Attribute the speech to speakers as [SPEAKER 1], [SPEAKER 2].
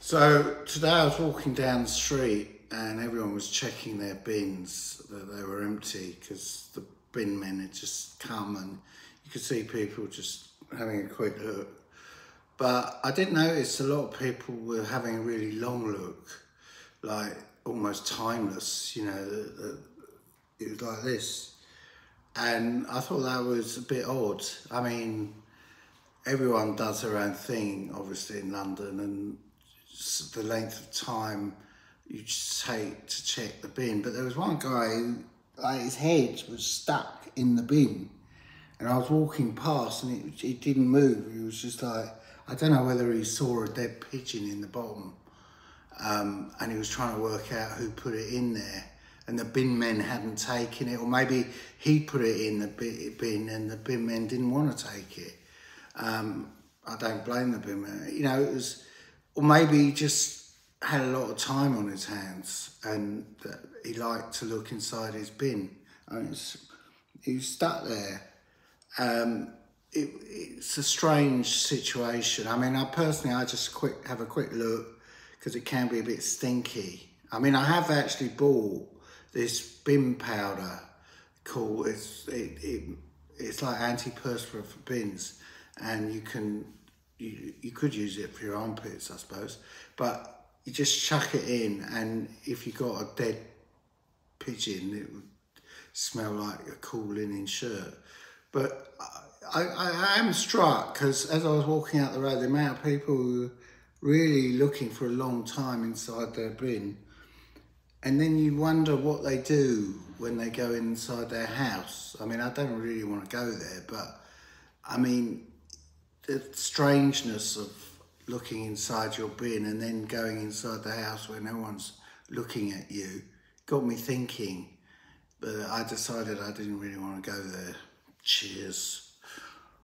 [SPEAKER 1] So today I was walking down the street and everyone was checking their bins that they were empty because the bin men had just come and you could see people just having a quick look. But I did notice a lot of people were having a really long look, like almost timeless, you know, the, the, it was like this. And I thought that was a bit odd. I mean, everyone does their own thing, obviously, in London, and the length of time you take to check the bin. But there was one guy who, like, his head was stuck in the bin, and I was walking past, and it, it didn't move. He was just like, I don't know whether he saw a dead pigeon in the bottom, um, and he was trying to work out who put it in there. And the bin men hadn't taken it, or maybe he put it in the bin and the bin men didn't want to take it. Um, I don't blame the bin men. You know, it was or maybe he just had a lot of time on his hands and he liked to look inside his bin. I mean, he was stuck there. Um, it, it's a strange situation. I mean, I personally, I just quick have a quick look because it can be a bit stinky. I mean, I have actually bought this bin powder called it's it, it it's like antiperspirant for bins, and you can you, you could use it for your armpits, I suppose, but you just chuck it in, and if you got a dead pigeon, it would smell like a cool linen shirt. But I, I, I am struck because as I was walking out the road, the amount of people were really looking for a long time inside their bin, and then you wonder what they do when they go inside their house. I mean, I don't really want to go there, but I mean, the strangeness of looking inside your bin and then going inside the house where no one's looking at you got me thinking. But I decided I didn't really want to go there. Cheers.